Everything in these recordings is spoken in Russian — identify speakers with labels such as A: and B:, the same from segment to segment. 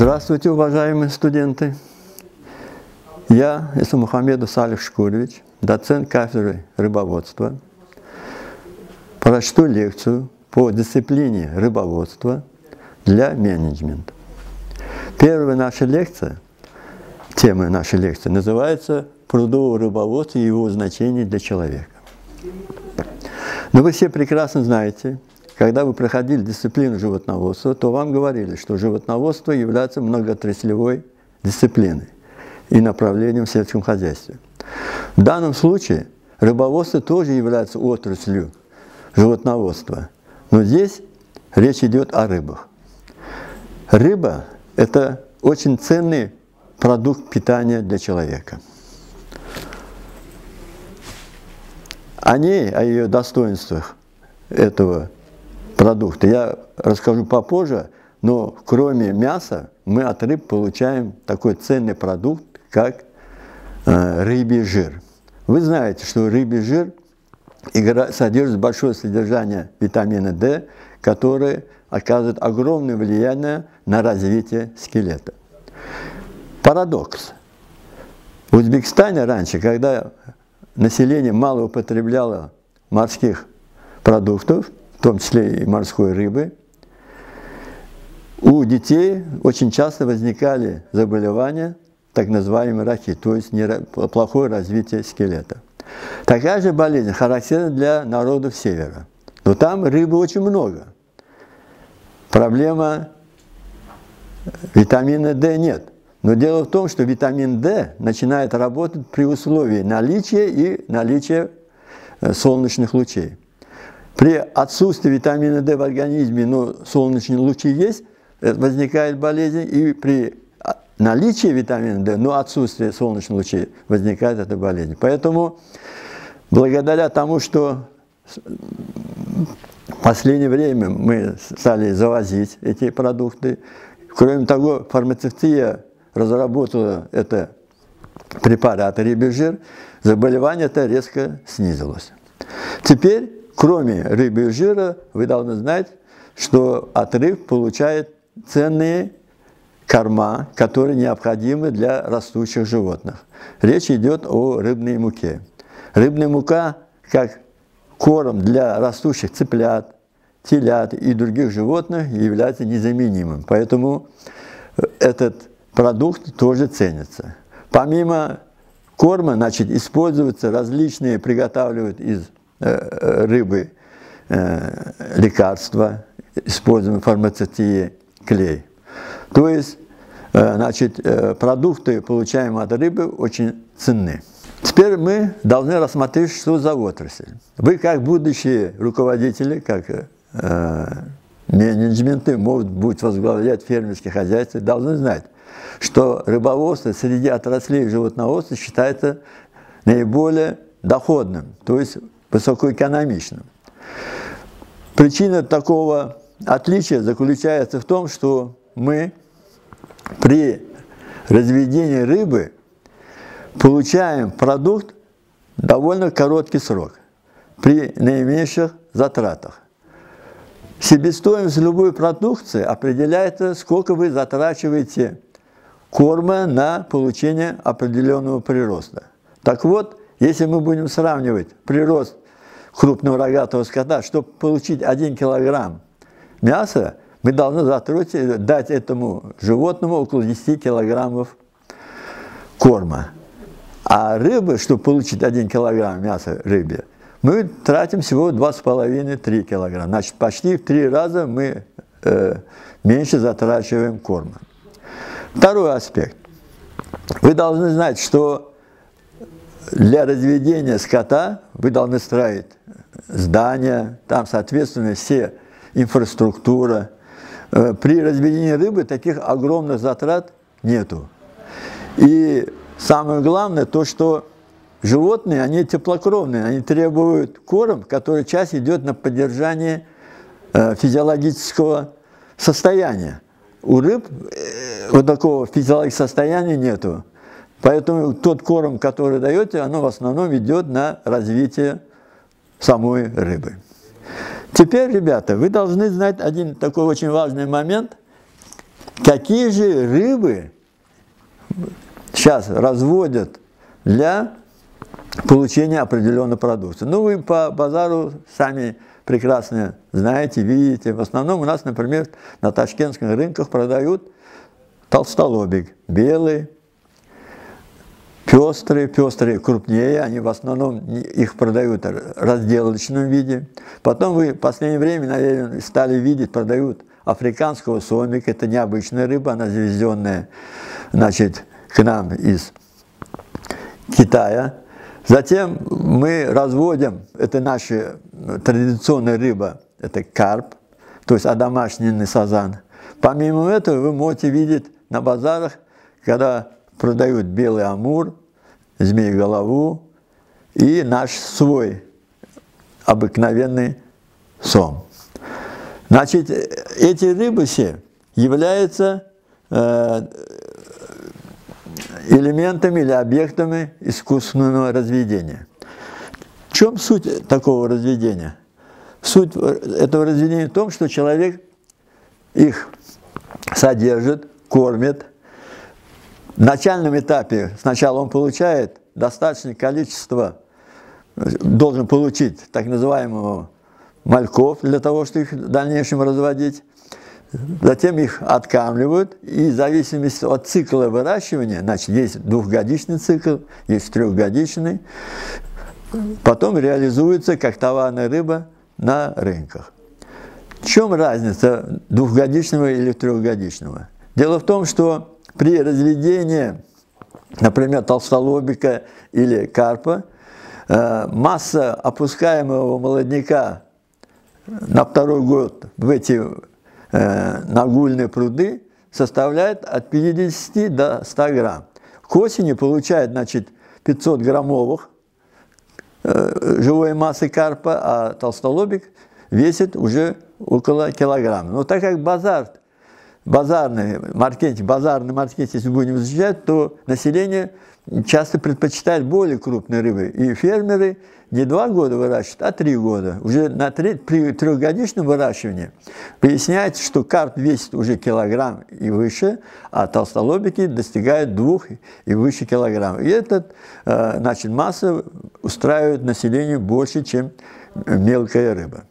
A: Здравствуйте, уважаемые студенты! Я Исамухамедов Салих Шкурович, доцент кафедры рыбоводства. Прочту лекцию по дисциплине рыбоводства для менеджмента. Первая наша лекция, тема нашей лекции, называется «Прудовое рыбоводство и его значение для человека». Но вы все прекрасно знаете, когда вы проходили дисциплину животноводства, то вам говорили, что животноводство является многоотраслевой дисциплиной и направлением в сельском хозяйстве. В данном случае рыбоводство тоже является отраслью животноводства, но здесь речь идет о рыбах. Рыба – это очень ценный продукт питания для человека. О ней, о ее достоинствах этого продукты. Я расскажу попозже, но кроме мяса мы от рыб получаем такой ценный продукт, как э, рыбий жир. Вы знаете, что рыбий жир содержит большое содержание витамина D, который оказывает огромное влияние на развитие скелета. Парадокс. В Узбекистане раньше, когда население мало употребляло морских продуктов, в том числе и морской рыбы. У детей очень часто возникали заболевания, так называемые раки, то есть плохое развитие скелета. Такая же болезнь характерна для народов севера. Но там рыбы очень много. Проблема витамина D нет. Но дело в том, что витамин D начинает работать при условии наличия и наличия э, солнечных лучей. При отсутствии витамина D в организме, но солнечные лучи есть, э, возникает болезнь, и при наличии витамина D, но отсутствие солнечных лучей, возникает эта болезнь. Поэтому, благодаря тому, что в последнее время мы стали завозить эти продукты, кроме того, фармацевтия разработала это препарат рыбий жир, заболевание это резко снизилось. Теперь кроме рыбы и жира, вы должны знать, что от рыб получает ценные корма, которые необходимы для растущих животных. Речь идет о рыбной муке. Рыбная мука, как корм для растущих цыплят, телят и других животных, является незаменимым. Поэтому этот продукт тоже ценится. Помимо корма, значит, используются различные, приготавливают из Э, рыбы э, лекарства, используем фармацевтии клей. То есть, э, значит, продукты, получаемые от рыбы, очень ценны. Теперь мы должны рассмотреть, что за отрасль. Вы, как будущие руководители, как э, менеджменты, могут быть возглавлять фермерские хозяйства, должны знать, что рыбоводство среди отраслей животноводства считается наиболее доходным. То есть высокоэкономичным. Причина такого отличия заключается в том, что мы при разведении рыбы получаем продукт довольно короткий срок при наименьших затратах. Себестоимость любой продукции определяется, сколько вы затрачиваете корма на получение определенного прироста. Так вот, если мы будем сравнивать прирост крупного рогатого скота, чтобы получить 1 килограмм мяса, мы должны затратить, дать этому животному около 10 килограммов корма. А рыбы, чтобы получить 1 килограмм мяса рыбе, мы тратим всего 2,5-3 килограмма. Значит, почти в три раза мы э, меньше затрачиваем корма. Второй аспект. Вы должны знать, что для разведения скота вы должны строить здания, там, соответственно, все инфраструктура. Э, при разведении рыбы таких огромных затрат нету. И самое главное то, что животные, они теплокровные, они требуют корм, который часть идет на поддержание э, физиологического состояния. У рыб э, вот такого физиологического состояния нету. Поэтому тот корм, который даете, оно в основном идет на развитие самой рыбы. Теперь, ребята, вы должны знать один такой очень важный момент. какие же рыбы сейчас разводят для получения определенной продукции. Ну, вы по базару сами прекрасно знаете, видите. В основном у нас, например, на ташкентских рынках продают толстолобик, белый, пестрые, пестрые крупнее, они в основном их продают в разделочном виде. Потом вы в последнее время, наверное, стали видеть, продают африканского сомика, это необычная рыба, она завезенная, значит, к нам из Китая. Затем мы разводим, это наша традиционная рыба, это карп, то есть одомашненный сазан. Помимо этого вы можете видеть на базарах, когда продают белый амур, змеи-голову и наш свой обыкновенный сом. Значит, эти рыбы все являются э, элементами или объектами искусственного разведения. В чем суть такого разведения? Суть этого разведения в том, что человек их содержит, кормит. В начальном этапе сначала он получает достаточное количество, должен получить так называемого мальков для того, чтобы их в дальнейшем разводить. Затем их откармливают, и в зависимости от цикла выращивания, значит, есть двухгодичный цикл, есть трехгодичный, потом реализуется как товарная рыба на рынках. В чем разница двухгодичного или трехгодичного? Дело в том, что при разведении, например, толстолобика или карпа, э, масса опускаемого молодняка на второй год в эти э, нагульные пруды составляет от 50 до 100 грамм. К осени получает, значит, 500 граммовых э, живой массы карпа, а толстолобик весит уже около килограмма. Но так как базар, базарный маркетинг, базарный маркетинг, если будем изучать, то население часто предпочитают более крупные рыбы. И фермеры не два года выращивают, а три года. Уже на три, при трехгодичном выращивании выясняется, что карп весит уже килограмм и выше, а толстолобики достигают двух и выше килограмм. И эта э, значит, масса устраивает население больше, чем мелкая рыба.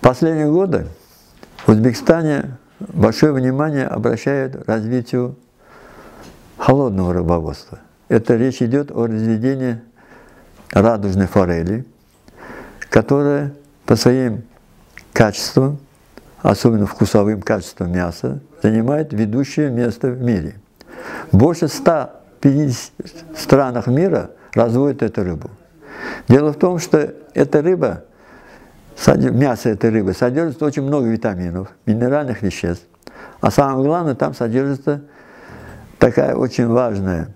A: Последние годы в Узбекистане большое внимание обращают развитию холодного рыбоводства. Это речь идет о разведении радужной форели, которая по своим качествам, особенно вкусовым качествам мяса, занимает ведущее место в мире. Больше 150 странах мира разводят эту рыбу. Дело в том, что эта рыба, мясо этой рыбы содержит очень много витаминов, минеральных веществ. А самое главное, там содержится такая очень важная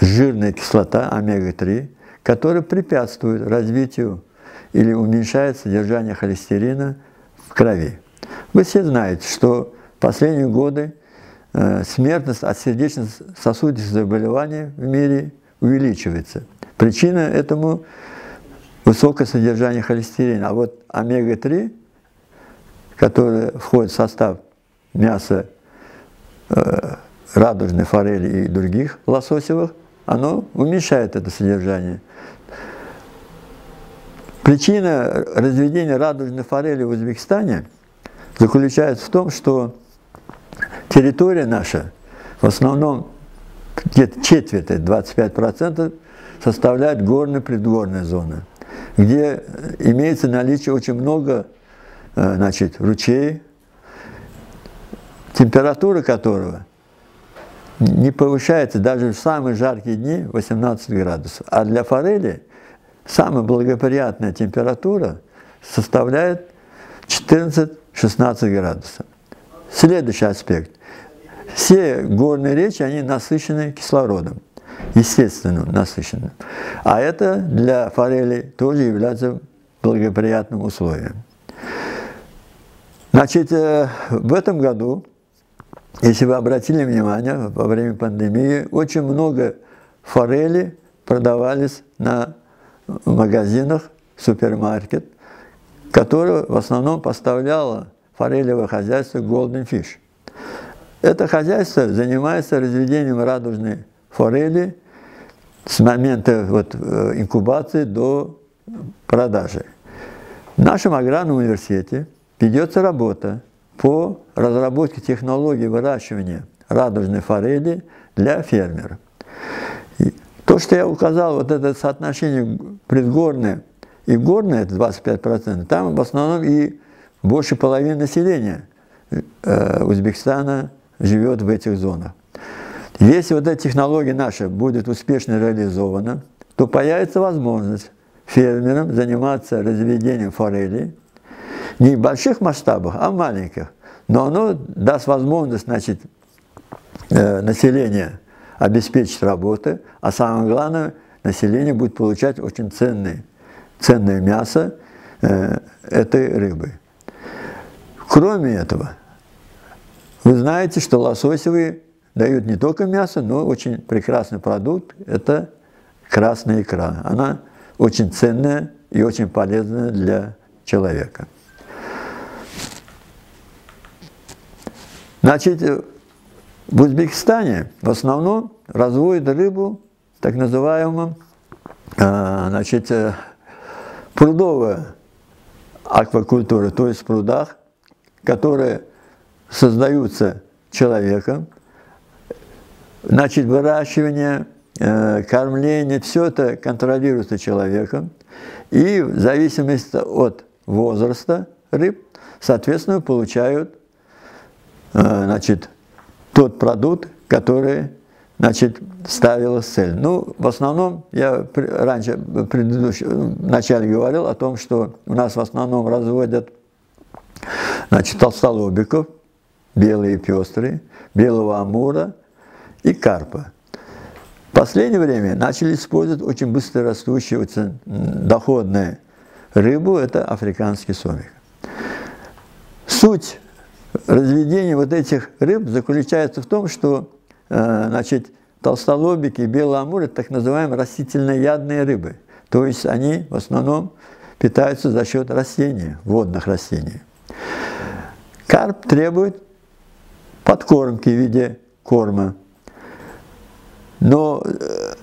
A: жирная кислота омега-3, которая препятствует развитию или уменьшает содержание холестерина в крови. Вы все знаете, что в последние годы э, смертность от сердечно-сосудистых заболеваний в мире увеличивается. Причина этому высокое содержание холестерина. А вот омега-3, которая входит в состав мяса э, радужной форели и других лососевых, оно уменьшает это содержание. Причина разведения радужной форели в Узбекистане заключается в том, что территория наша, в основном где-то четверть, 25%, составляет горно-предгорная зона, где имеется наличие очень много э, значит, ручей, температура которого не повышается даже в самые жаркие дни 18 градусов. А для форели самая благоприятная температура составляет 14-16 градусов. Следующий аспект. Все горные речи, они насыщены кислородом, естественно насыщенным. А это для форели тоже является благоприятным условием. Значит, э, в этом году если вы обратили внимание, во время пандемии очень много форели продавались на магазинах, супермаркет, который в основном поставляло форелевое хозяйство Golden Fish. это хозяйство занимается разведением радужной форели с момента вот, э, инкубации до продажи. В нашем аграрном университете ведется работа по разработке технологий выращивания радужной форели для фермеров. И то, что я указал, вот это соотношение предгорное и горное, это 25%, там в основном и больше половины населения э, Узбекистана живет в этих зонах. Если вот эта технология наша будет успешно реализована, то появится возможность фермерам заниматься разведением форели не в больших масштабах, а в маленьких. Но оно даст возможность значит, э, населению обеспечить работы, а самое главное, население будет получать очень ценное, ценное мясо э, этой рыбы. Кроме этого, вы знаете, что лососевые дают не только мясо, но очень прекрасный продукт – это красная икра. Она очень ценная и очень полезная для человека. Значит, в Узбекистане в основном разводят рыбу так называемым а, значит, э, прудовая аквакультура, то есть в прудах, которые создаются человеком, значит, выращивание, э, кормление, все это контролируется человеком, и в зависимости от возраста рыб, соответственно, получают э, значит, тот продукт, который значит, ставилась цель. Ну, в основном, я раньше, в предыдущем, в начале говорил о том, что у нас в основном разводят значит, толстолобиков, белые и пестрые, белого амура и карпа. В последнее время начали использовать очень быстро растущую, очень доходную рыбу, это африканский сомик. Суть разведения вот этих рыб заключается в том, что э, значит, толстолобики и белый амур – это так называемые растительноядные рыбы. То есть они в основном питаются за счет растений, водных растений. Карп требует подкормки в виде корма. Но э,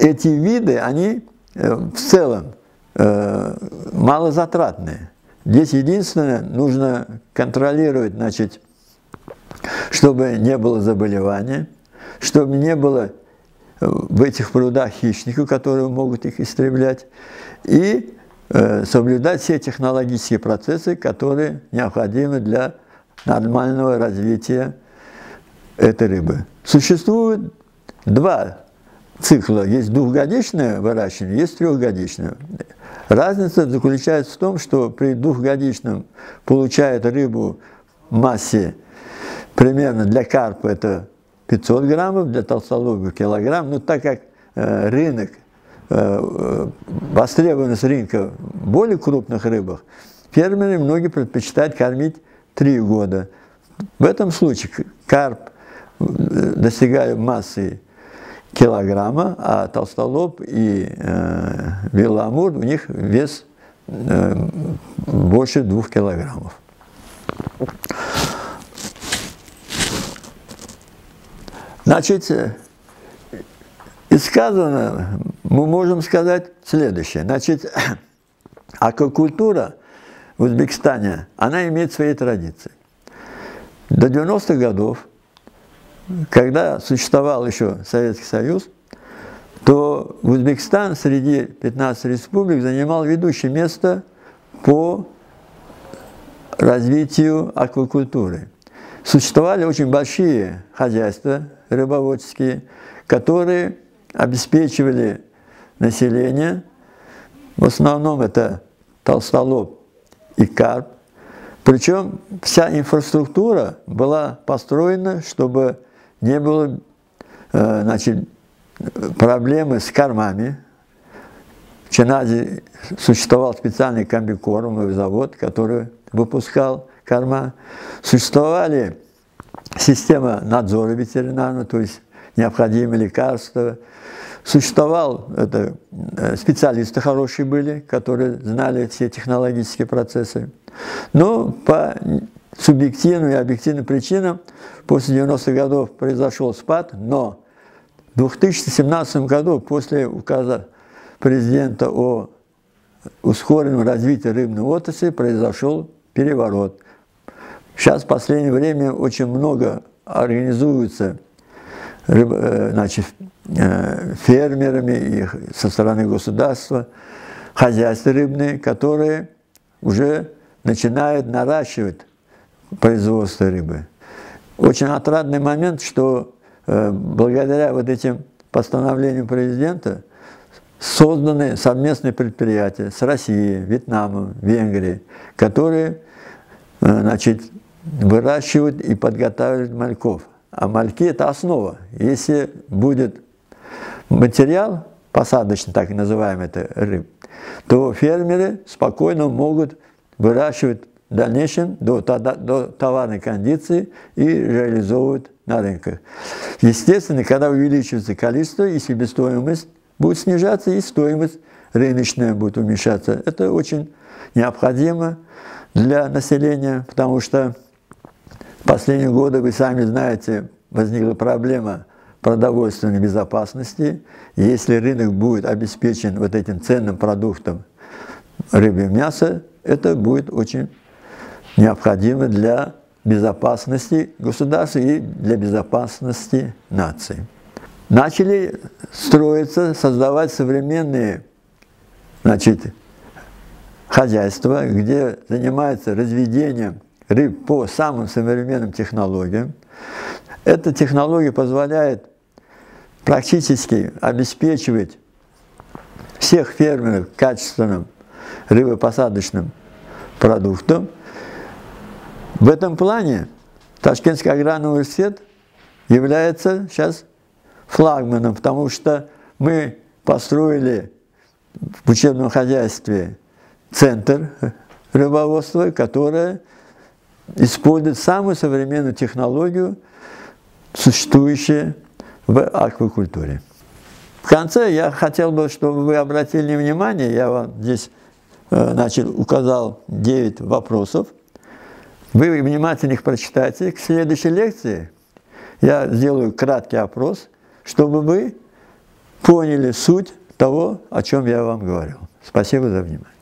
A: эти виды, они э, в целом э, малозатратные. Здесь единственное, нужно контролировать, значит, чтобы не было заболевания, чтобы не было в этих прудах хищников, которые могут их истреблять, и соблюдать все технологические процессы, которые необходимы для нормального развития этой рыбы. Существует два цикла. Есть двухгодичное выращивание, есть трехгодичное. Разница заключается в том, что при двухгодичном получает рыбу в массе примерно для карпа это 500 граммов, для толстолобика килограмм. Но так как э, рынок, э, востребованность рынка в более крупных рыбах, фермеры многие предпочитают кормить 3 года. В этом случае карп достигает массы килограмма, а толстолоб и э, беломур, у них вес э, больше двух килограммов. Значит, э, из сказанного мы можем сказать следующее. Значит, аквакультура в Узбекистане, она имеет свои традиции. До 90-х годов, когда существовал еще Советский Союз, то Узбекистан среди 15 республик занимал ведущее место по развитию аквакультуры. Существовали очень большие хозяйства рыбоводческие, которые обеспечивали население, в основном это толстолоб и карп. Причем вся инфраструктура была построена, чтобы не было э, значит, проблемы с кормами. В Чиназе существовал специальный комбикормовый завод, который выпускал корма. Существовали система надзора ветеринарного, то есть необходимые лекарства, Существовал, это э, специалисты хорошие были, которые знали все технологические процессы. Но по субъективным и объективным причинам после 90-х годов произошел спад, но в 2017 году после указа президента о ускоренном развитии рыбной отрасли произошел переворот. Сейчас в последнее время очень много организуется э, значит, э, фермерами и со стороны государства хозяйства рыбные, которые уже начинают наращивать производство рыбы. Очень отрадный момент, что э, благодаря вот этим постановлениям президента созданы совместные предприятия с Россией, Вьетнамом, Венгрией, которые э, значит, выращивают и подготавливают мальков. А мальки – это основа. Если будет материал, посадочный, так называемый это рыб, то фермеры спокойно могут выращивать в дальнейшем до, до товарной кондиции и реализовывать на рынках. Естественно, когда увеличивается количество и себестоимость будет снижаться, и стоимость рыночная будет уменьшаться. Это очень необходимо для населения, потому что в последние годы, вы сами знаете, возникла проблема продовольственной безопасности. Если рынок будет обеспечен вот этим ценным продуктом рыбы и мяса, это будет очень необходимо для безопасности государства и для безопасности нации. Начали строиться, создавать современные значит, хозяйства, где занимаются разведением рыб по самым современным технологиям. Эта технология позволяет практически обеспечивать всех фермеров качественным рыбопосадочным продуктом. В этом плане Ташкентский аграрный университет является сейчас флагманом, потому что мы построили в учебном хозяйстве центр рыбоводства, которое использует самую современную технологию, существующую в аквакультуре. В конце я хотел бы, чтобы вы обратили внимание, я вам здесь э, значит, указал 9 вопросов. Вы внимательно их прочитайте. К следующей лекции я сделаю краткий опрос, чтобы вы поняли суть того, о чем я вам говорил. Спасибо за внимание.